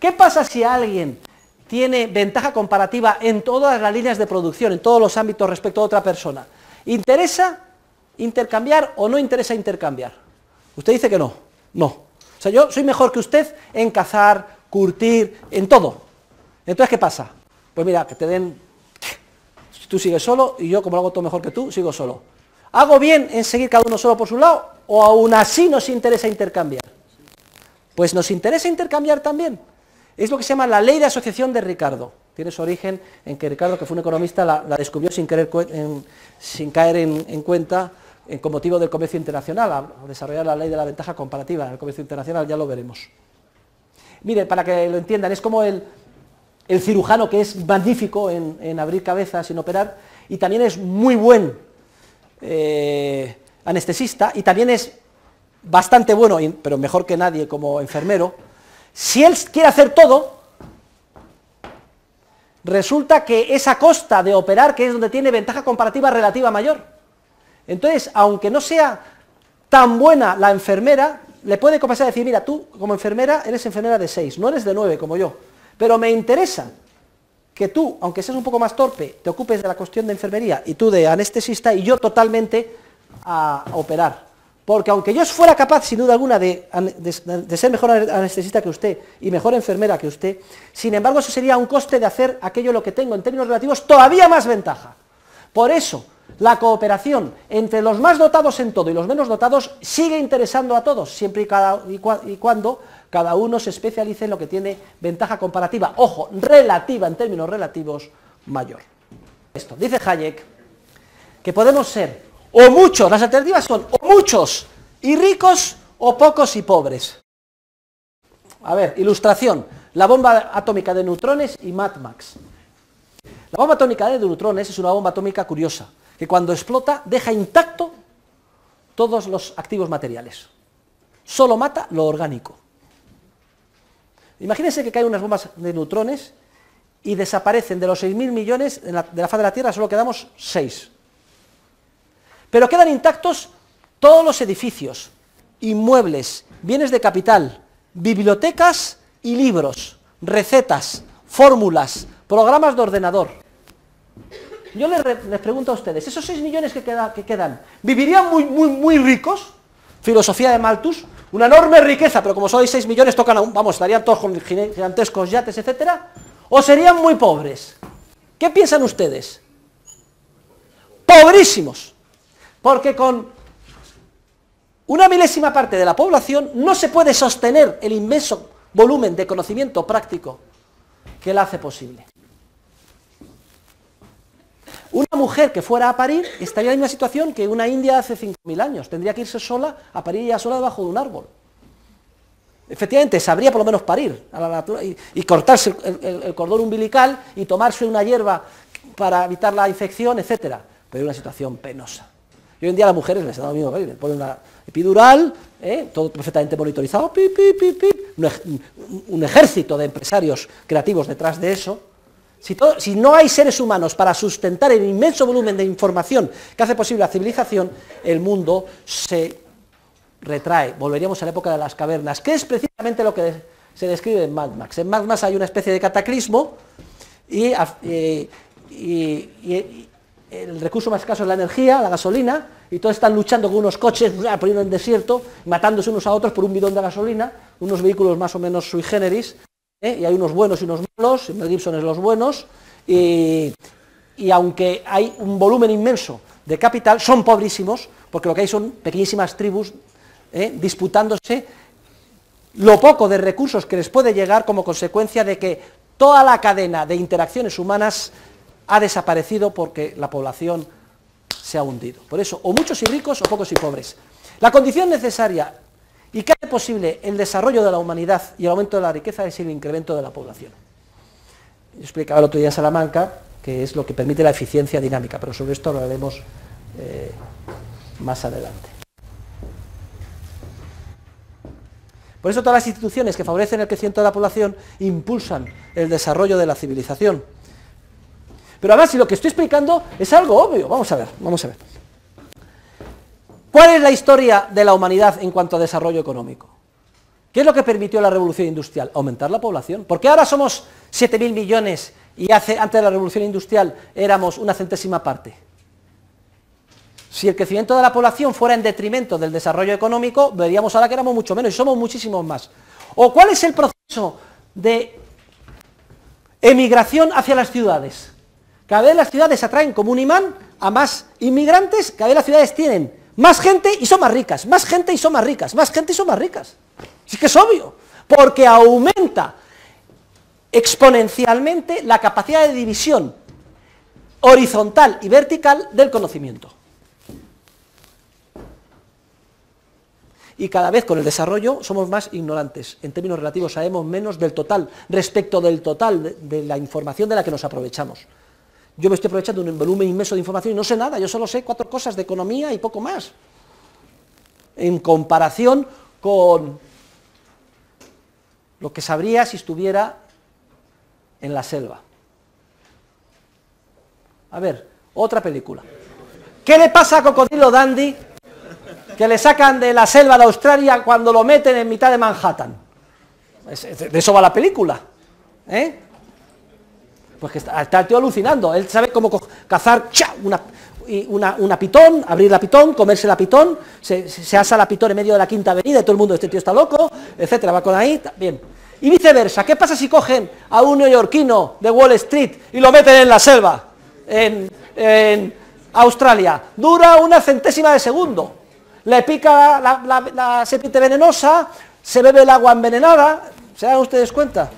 ¿Qué pasa si alguien tiene ventaja comparativa en todas las líneas de producción, en todos los ámbitos respecto a otra persona? ¿Interesa intercambiar o no interesa intercambiar? Usted dice que no, no. O sea, yo soy mejor que usted en cazar, curtir, en todo. Entonces, ¿qué pasa? Pues mira, que te den... Tú sigues solo y yo, como lo hago todo mejor que tú, sigo solo. ¿Hago bien en seguir cada uno solo por su lado o aún así nos interesa intercambiar? Pues nos interesa intercambiar también. Es lo que se llama la ley de asociación de Ricardo. Tiene su origen en que Ricardo, que fue un economista, la, descubrió sin, sin caer en, cuenta con motivo del comercio internacional, a desarrollar la ley de la ventaja comparativa en el comercio internacional, ya lo veremos. Mire, para que lo entiendan, es como el, cirujano que es magnífico en, abrir cabezas, en operar, y también es muy buen eh, anestesista, y también es bastante bueno, pero mejor que nadie como enfermero, si él quiere hacer todo, resulta que esa costa de operar, que es donde tiene ventaja comparativa relativa mayor. Entonces, aunque no sea tan buena la enfermera, le puede comenzar a decir, mira, tú como enfermera eres enfermera de 6, no eres de 9 como yo, pero me interesa que tú, aunque seas un poco más torpe, te ocupes de la cuestión de enfermería y tú de anestesista y yo totalmente a operar. Porque aunque yo fuera capaz, sin duda alguna, de, ser mejor anestesista que usted y mejor enfermera que usted, sin embargo eso sería un coste de hacer aquello lo que tengo en términos relativos todavía más ventaja. Por eso, la cooperación entre los más dotados en todo y los menos dotados sigue interesando a todos, siempre y, y cuando cada uno se especialice en lo que tiene ventaja comparativa, ojo, relativa en términos relativos, mayor. Esto, dice Hayek, que podemos ser o muchos, las alternativas son muchos y ricos o pocos y pobres. A ver, ilustración, la bomba atómica de neutrones y Mad Max. La bomba atómica de neutrones es una bomba atómica curiosa, que cuando explota deja intacto todos los activos materiales. Solo mata lo orgánico. Imagínense que caen unas bombas de neutrones y desaparecen de los 6.000 millones de la, de la faz de la Tierra, solo quedamos 6. Pero quedan intactos todos los edificios, inmuebles, bienes de capital, bibliotecas y libros, recetas, fórmulas, programas de ordenador. Yo les, pregunto a ustedes, ¿esos 6 millones que, que quedan, vivirían muy, muy, muy ricos? Filosofía de Malthus, una enorme riqueza, pero como sois 6 millones, tocan aún, vamos, estarían todos con gigantescos yates, etcétera, o serían muy pobres. ¿Qué piensan ustedes? Pobrísimos. Porque con una milésima parte de la población no se puede sostener el inmenso volumen de conocimiento práctico que la hace posible. Una mujer que fuera a parir estaría en una situación que una india hace 5.000 años. Tendría que irse sola a parir ya sola debajo de un árbol. Efectivamente, sabría por lo menos parir y, cortarse el, cordón umbilical y tomarse una hierba para evitar la infección, etc. Pero es una situación penosa. Y hoy en día a las mujeres les da lo mismo, le ponen una epidural, ¿eh? todo perfectamente monitorizado, un, ejército de empresarios creativos detrás de eso. Si, no hay seres humanos para sustentar el inmenso volumen de información que hace posible la civilización, el mundo se retrae. Volveríamos a la época de las cavernas, que es precisamente lo que se describe en Mad Max. En Mad Max hay una especie de cataclismo y, y el recurso más escaso es la energía, la gasolina, y todos están luchando con unos coches poniendo en desierto, matándose unos a otros por un bidón de gasolina, unos vehículos más o menos sui generis, ¿eh? y hay unos buenos y unos malos, Mel Gibson es los buenos, y, aunque hay un volumen inmenso de capital, son pobrísimos, porque lo que hay son pequeñísimas tribus ¿eh? disputándose lo poco de recursos que les puede llegar como consecuencia de que toda la cadena de interacciones humanas ha desaparecido porque la población se ha hundido. Por eso, o muchos y ricos o pocos y pobres. La condición necesaria y que hace posible el desarrollo de la humanidad y el aumento de la riqueza es el incremento de la población. Yo explicaba el otro día en Salamanca que es lo que permite la eficiencia dinámica, pero sobre esto lo hablaremos eh, más adelante. Por eso todas las instituciones que favorecen el crecimiento de la población impulsan el desarrollo de la civilización. Pero además, si lo que estoy explicando es algo obvio, vamos a ver, vamos a ver. ¿Cuál es la historia de la humanidad en cuanto a desarrollo económico? ¿Qué es lo que permitió la revolución industrial? Aumentar la población. ¿Por qué ahora somos 7.000 millones y hace, antes de la revolución industrial éramos una centésima parte? Si el crecimiento de la población fuera en detrimento del desarrollo económico, veríamos ahora que éramos mucho menos y somos muchísimos más. ¿O cuál es el proceso de emigración hacia las ciudades? Cada vez las ciudades atraen como un imán a más inmigrantes, cada vez las ciudades tienen más gente y son más ricas, más gente y son más ricas, más gente y son más ricas. Es que es obvio, porque aumenta exponencialmente la capacidad de división horizontal y vertical del conocimiento. Y cada vez con el desarrollo somos más ignorantes. En términos relativos sabemos menos del total, respecto del total de, la información de la que nos aprovechamos. Yo me estoy aprovechando de un volumen inmenso de información y no sé nada, yo solo sé cuatro cosas de economía y poco más. En comparación con lo que sabría si estuviera en la selva. A ver, otra película. ¿Qué le pasa a Cocodrilo Dandy que le sacan de la selva de Australia cuando lo meten en mitad de Manhattan? De eso va la película. ¿eh? Pues que está, el tío alucinando. Él sabe cómo cazar una, una, pitón, abrir la pitón, comerse la pitón, se, asa la pitón en medio de la quinta avenida y todo el mundo, este tío está loco, etcétera, va con ahí, bien. Y viceversa, ¿qué pasa si cogen a un neoyorquino de Wall Street y lo meten en la selva, en, Australia? Dura una centésima de segundo. Le pica la, la, la serpiente venenosa, se bebe el agua envenenada, ¿se dan ustedes cuenta?